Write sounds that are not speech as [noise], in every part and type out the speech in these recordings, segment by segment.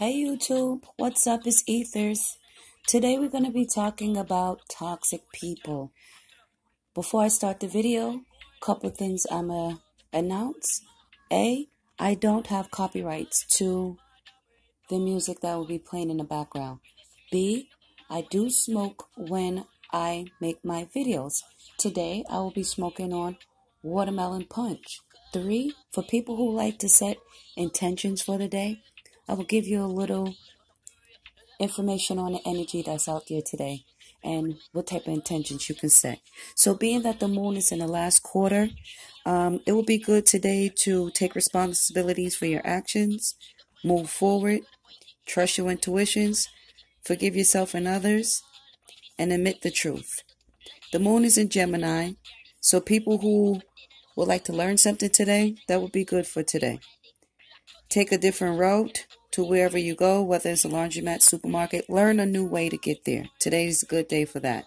Hey YouTube, what's up? It's Ethers. Today we're going to be talking about toxic people. Before I start the video, a couple things I'm going to announce. A, I don't have copyrights to the music that will be playing in the background. B, I do smoke when I make my videos. Today I will be smoking on watermelon punch. Three, for people who like to set intentions for the day, I will give you a little information on the energy that's out there today and what type of intentions you can set. So, being that the moon is in the last quarter, um, it will be good today to take responsibilities for your actions, move forward, trust your intuitions, forgive yourself and others, and admit the truth. The moon is in Gemini, so people who would like to learn something today, that would be good for today. Take a different route to wherever you go, whether it's a laundromat, supermarket, learn a new way to get there. Today is a good day for that.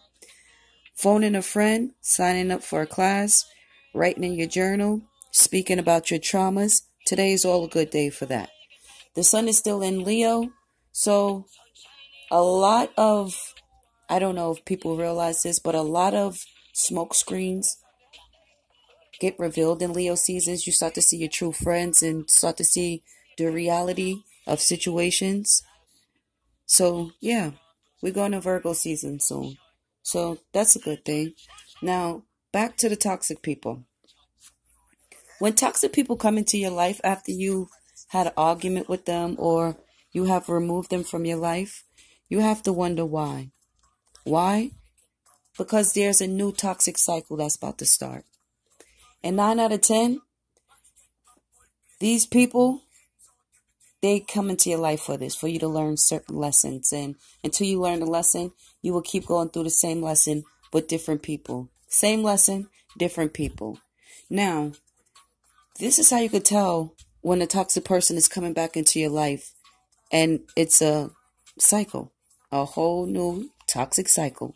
Phoning a friend, signing up for a class, writing in your journal, speaking about your traumas. Today is all a good day for that. The sun is still in Leo, so a lot of, I don't know if people realize this, but a lot of smoke screens get revealed in Leo seasons. You start to see your true friends and start to see the reality of situations. So, yeah, we're going to Virgo season soon. So, that's a good thing. Now, back to the toxic people. When toxic people come into your life after you had an argument with them or you have removed them from your life, you have to wonder why. Why? Because there's a new toxic cycle that's about to start. And 9 out of 10, these people they come into your life for this, for you to learn certain lessons. And until you learn the lesson, you will keep going through the same lesson with different people. Same lesson, different people. Now, this is how you could tell when a toxic person is coming back into your life. And it's a cycle, a whole new toxic cycle.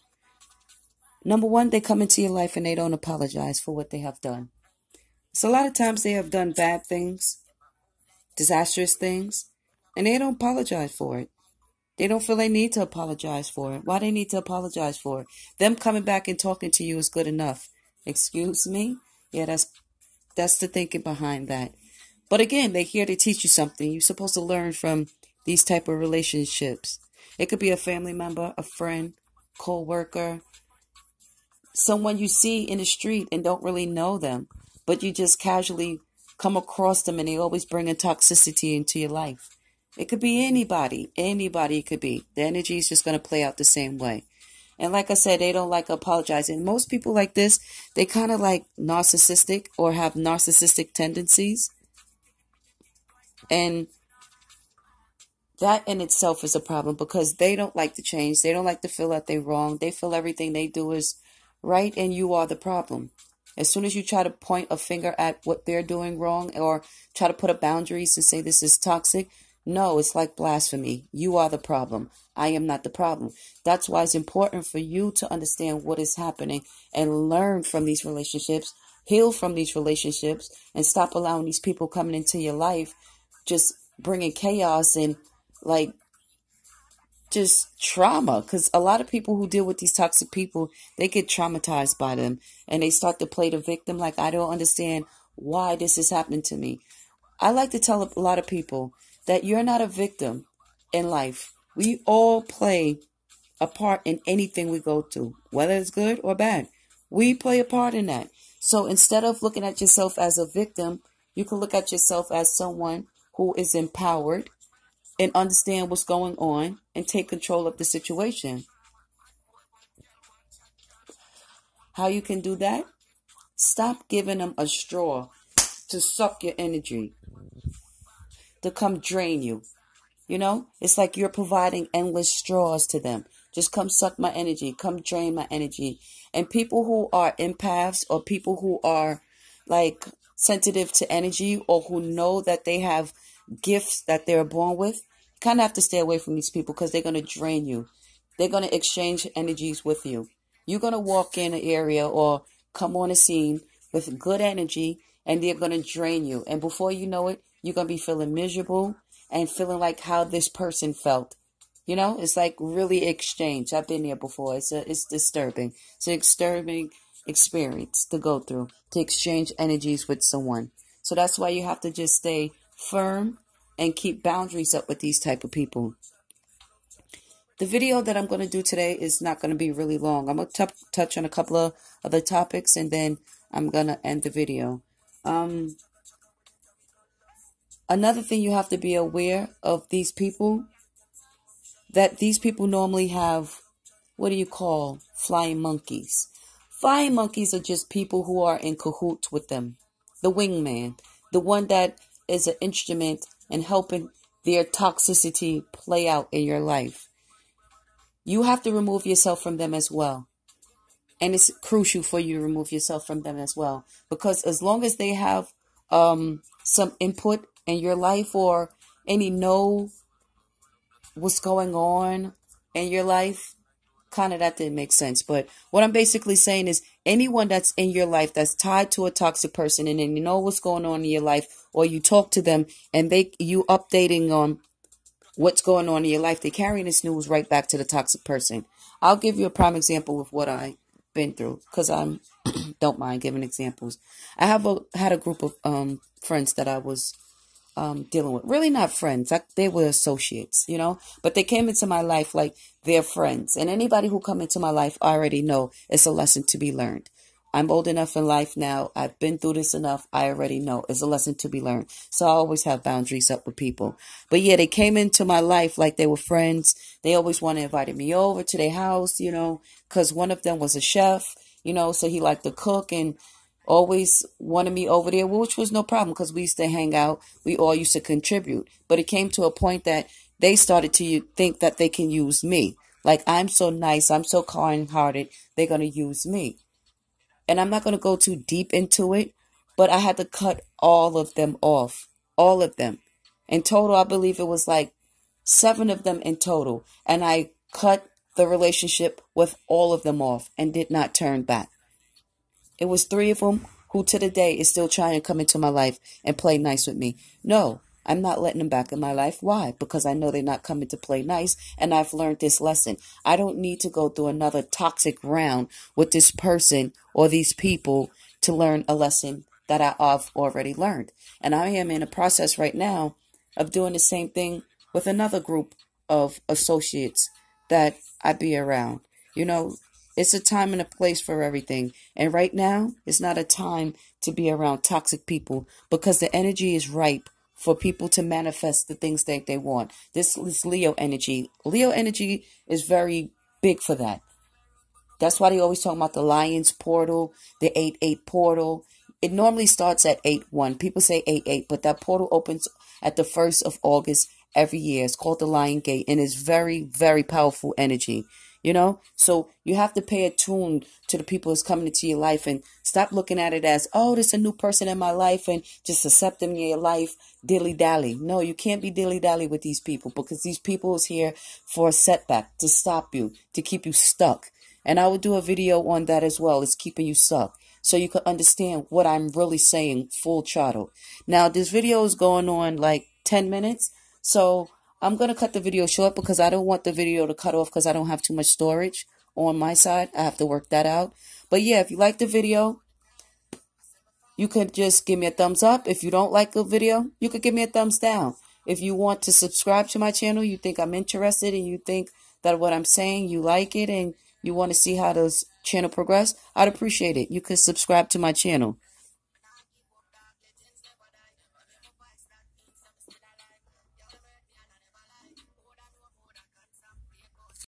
Number one, they come into your life and they don't apologize for what they have done. So a lot of times they have done bad things disastrous things, and they don't apologize for it. They don't feel they need to apologize for it. Why they need to apologize for it? Them coming back and talking to you is good enough. Excuse me? Yeah, that's that's the thinking behind that. But again, they're here to teach you something. You're supposed to learn from these type of relationships. It could be a family member, a friend, co-worker, someone you see in the street and don't really know them, but you just casually come across them and they always bring a toxicity into your life. It could be anybody, anybody it could be. The energy is just going to play out the same way. And like I said, they don't like apologizing. Most people like this, they kind of like narcissistic or have narcissistic tendencies. And that in itself is a problem because they don't like to change. They don't like to feel that they're wrong. They feel everything they do is right and you are the problem. As soon as you try to point a finger at what they're doing wrong or try to put up boundaries and say this is toxic, no, it's like blasphemy. You are the problem. I am not the problem. That's why it's important for you to understand what is happening and learn from these relationships, heal from these relationships, and stop allowing these people coming into your life just bringing chaos and like just trauma because a lot of people who deal with these toxic people they get traumatized by them and they start to play the victim like i don't understand why this is happening to me. I like to tell a lot of people that you're not a victim in life. We all play a part in anything we go to whether it's good or bad. We play a part in that. So instead of looking at yourself as a victim you can look at yourself as someone who is empowered and understand what's going on and take control of the situation. How you can do that? Stop giving them a straw to suck your energy, to come drain you. You know, it's like you're providing endless straws to them. Just come suck my energy, come drain my energy. And people who are empaths or people who are like sensitive to energy or who know that they have gifts that they're born with, you kind of have to stay away from these people because they're going to drain you. They're going to exchange energies with you. You're going to walk in an area or come on a scene with good energy and they're going to drain you. And before you know it, you're going to be feeling miserable and feeling like how this person felt. You know, it's like really exchange. I've been there before. It's a, it's disturbing. It's a disturbing experience to go through to exchange energies with someone. So that's why you have to just stay firm and keep boundaries up with these type of people. The video that I'm going to do today is not going to be really long. I'm going to touch on a couple of other topics and then I'm going to end the video. Um, another thing you have to be aware of these people that these people normally have what do you call flying monkeys? Flying monkeys are just people who are in cahoots with them. The wingman, the one that is an instrument in helping their toxicity play out in your life. You have to remove yourself from them as well. And it's crucial for you to remove yourself from them as well. Because as long as they have um, some input in your life or any know what's going on in your life, kind of that didn't make sense. But what I'm basically saying is anyone that's in your life that's tied to a toxic person and then you know what's going on in your life or you talk to them and they you updating on what's going on in your life, they're carrying this news right back to the toxic person. I'll give you a prime example of what I've been through because I'm [clears throat] don't mind giving examples. I have a, had a group of um, friends that I was um, dealing with. Really not friends. I, they were associates, you know, but they came into my life like they're friends. And anybody who come into my life already know it's a lesson to be learned. I'm old enough in life now. I've been through this enough. I already know it's a lesson to be learned. So I always have boundaries up with people. But yeah, they came into my life like they were friends. They always wanted to invite me over to their house, you know, because one of them was a chef, you know, so he liked to cook and always wanted me over there, which was no problem because we used to hang out. We all used to contribute. But it came to a point that they started to think that they can use me. Like, I'm so nice, I'm so kind hearted, they're going to use me. And I'm not going to go too deep into it, but I had to cut all of them off. All of them. In total, I believe it was like seven of them in total. And I cut the relationship with all of them off and did not turn back. It was three of them who to the day is still trying to come into my life and play nice with me. No, I'm not letting them back in my life. Why? Because I know they're not coming to play nice and I've learned this lesson. I don't need to go through another toxic round with this person or these people to learn a lesson that I've already learned. And I am in a process right now of doing the same thing with another group of associates that I be around. You know, it's a time and a place for everything. And right now, it's not a time to be around toxic people because the energy is ripe for people to manifest the things that they want. This is Leo energy. Leo energy is very big for that. That's why they always talk about the Lion's portal, the 8 8 portal. It normally starts at 8 1. People say 8 8, but that portal opens at the 1st of August every year. It's called the Lion Gate and it's very, very powerful energy you know? So you have to pay attuned to the people that's coming into your life and stop looking at it as oh this is a new person in my life and just accept them in your life dilly dally. No you can't be dilly dally with these people because these people is here for a setback to stop you to keep you stuck. And i will do a video on that as well. It's keeping you stuck. So you can understand what i'm really saying full throttle. Now this video is going on like 10 minutes. So I'm going to cut the video short because I don't want the video to cut off because I don't have too much storage on my side. I have to work that out. But yeah, if you like the video, you could just give me a thumbs up. If you don't like the video, you could give me a thumbs down. If you want to subscribe to my channel, you think I'm interested and you think that what I'm saying, you like it and you want to see how this channel progress, I'd appreciate it. You could subscribe to my channel.